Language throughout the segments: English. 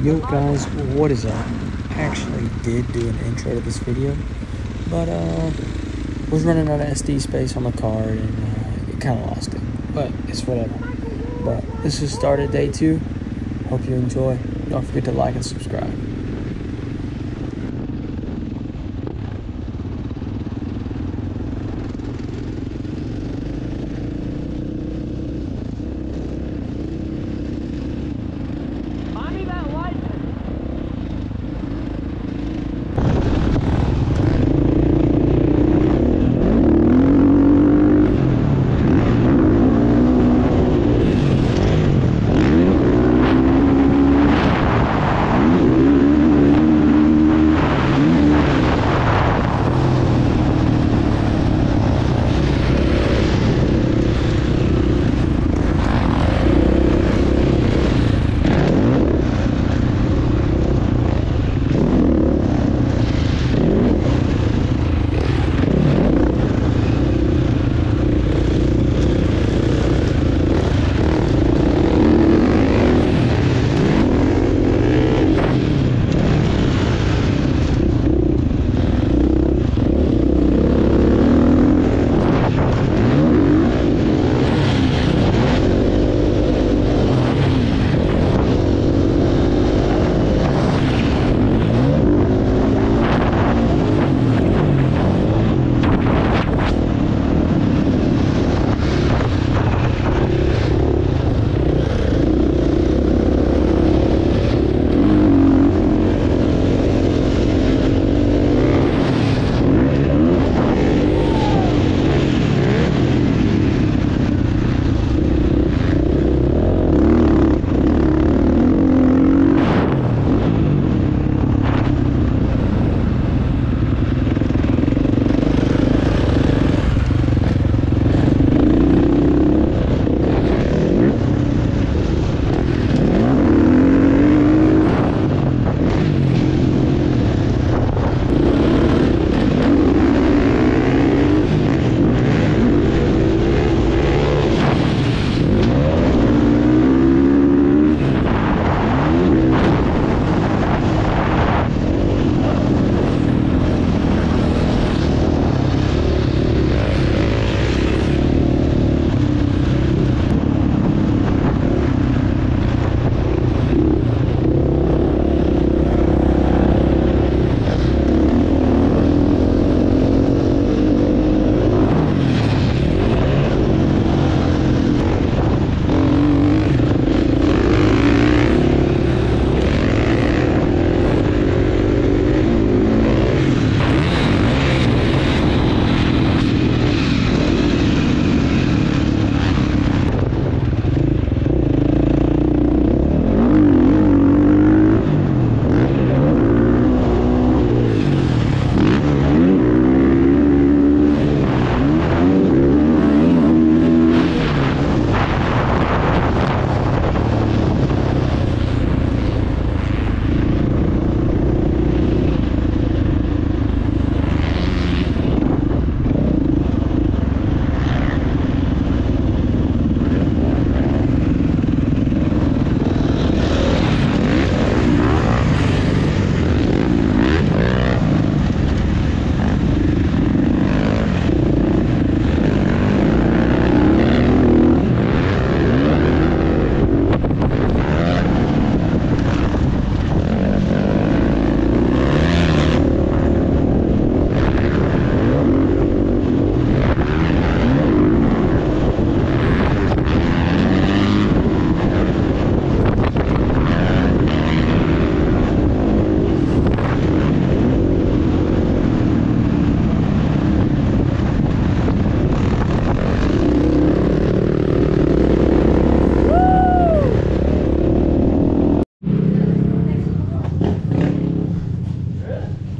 Yo guys, what is up? I actually did do an intro to this video, but uh, was running out of SD space on my card and uh, it kind of lost it. But it's whatever. But this is started day two. Hope you enjoy. Don't forget to like and subscribe.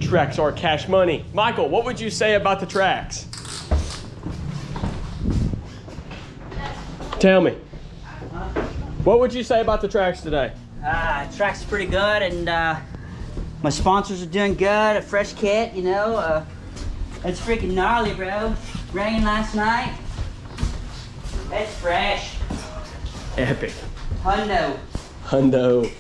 Tracks are cash money. Michael, what would you say about the tracks? Tell me. What would you say about the tracks today? Uh, track's pretty good, and uh, my sponsors are doing good. A fresh kit, you know. Uh, it's freaking gnarly, bro. Rain last night. It's fresh. Epic. Hundo. Hundo.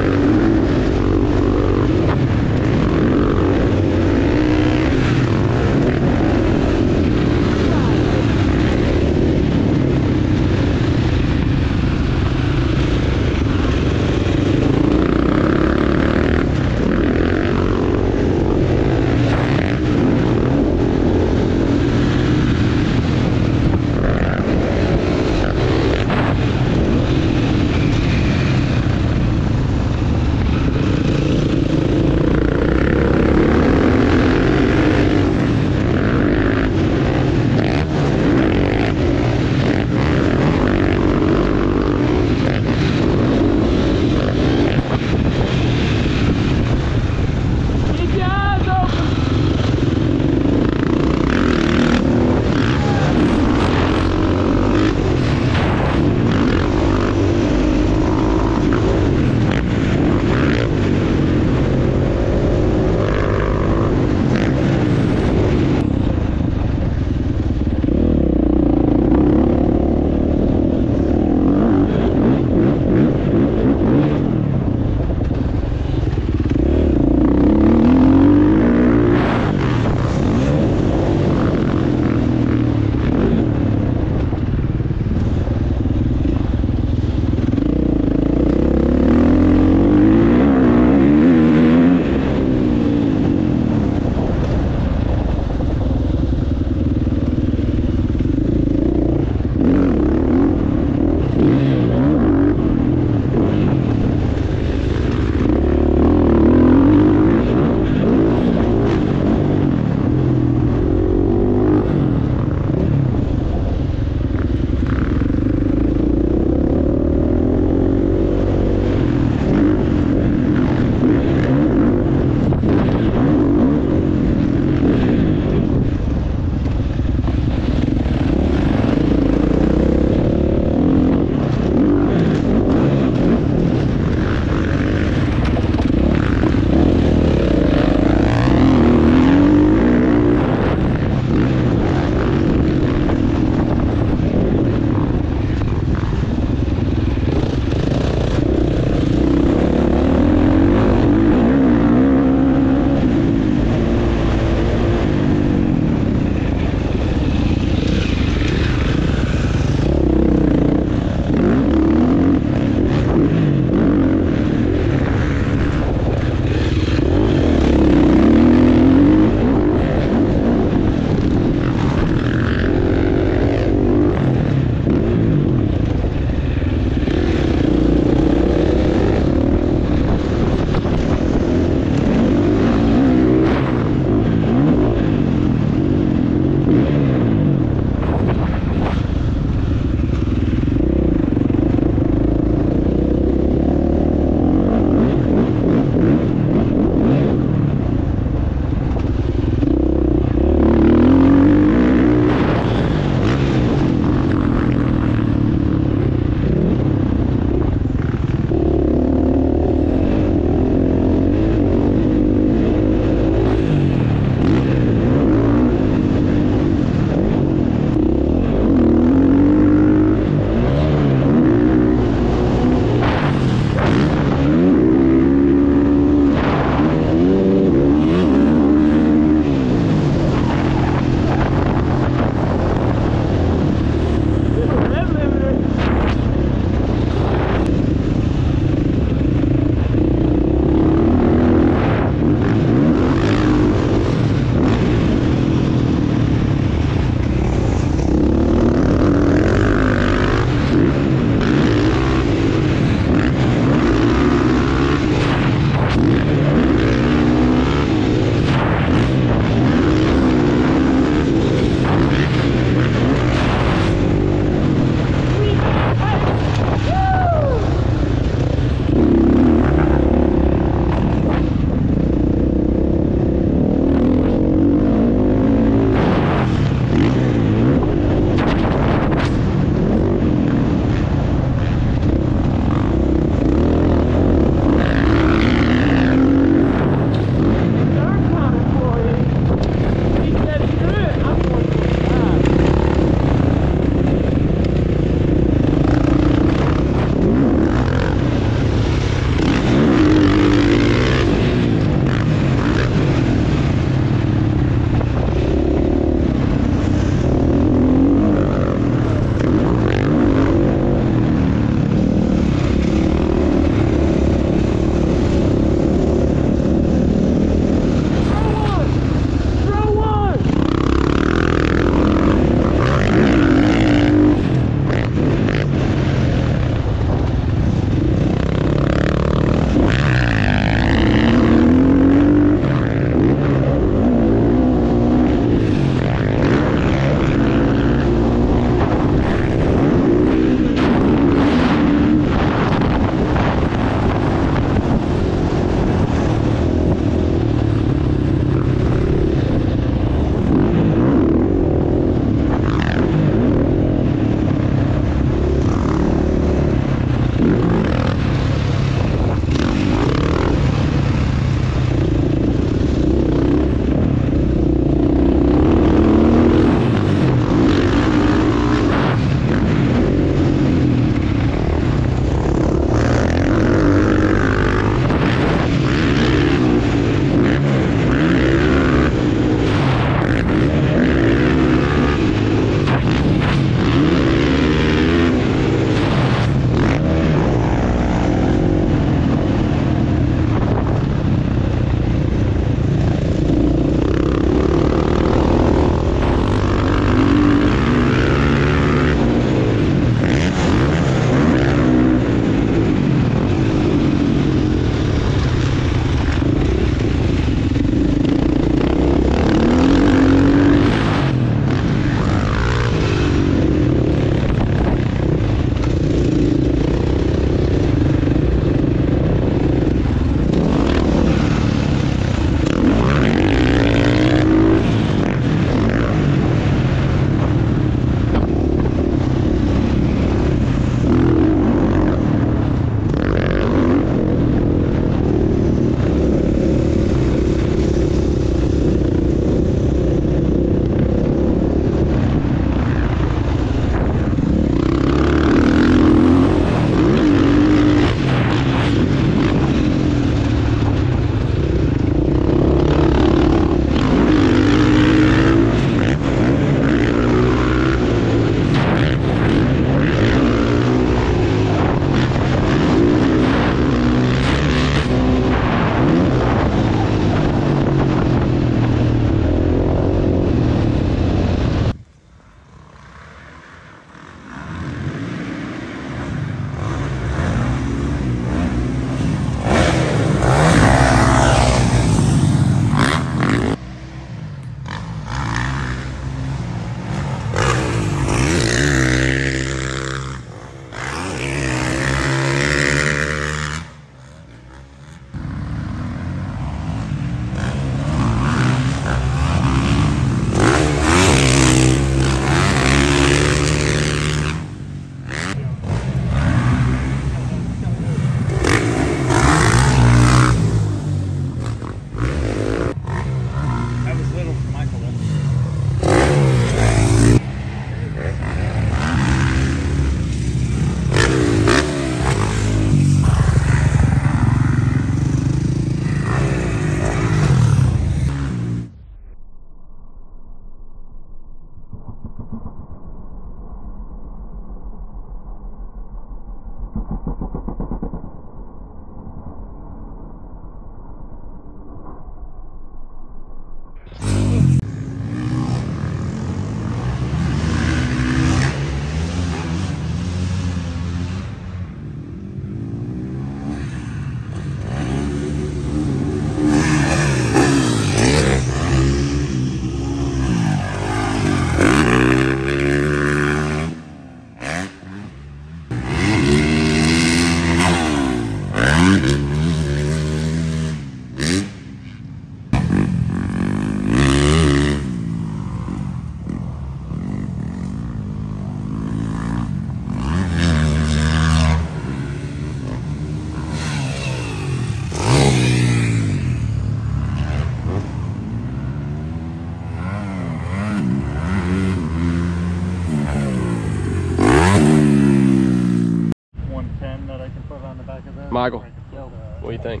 Michael, Yo, what do you think?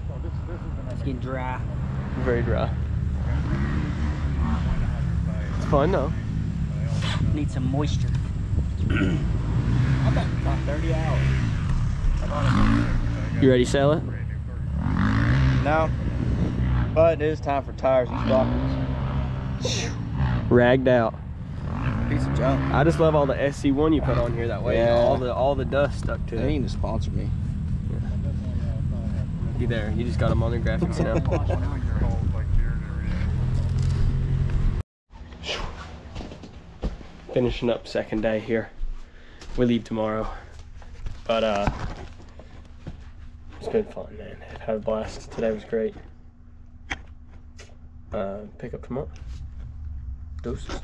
it's getting dry. Very dry. It's fun though. Need some moisture. About 30 hours. You ready to sell it? No. But it is time for tires and sprockets. Ragged out. Piece of junk. I just love all the SC1 you put on here that way. Yeah. All the all the dust stuck to They it. need to sponsor me. You there? You just got them on the graphics now. Finishing up second day here. We leave tomorrow, but uh, it's been fun, man. Had a blast. Today was great. Uh, pick up tomorrow. Doses.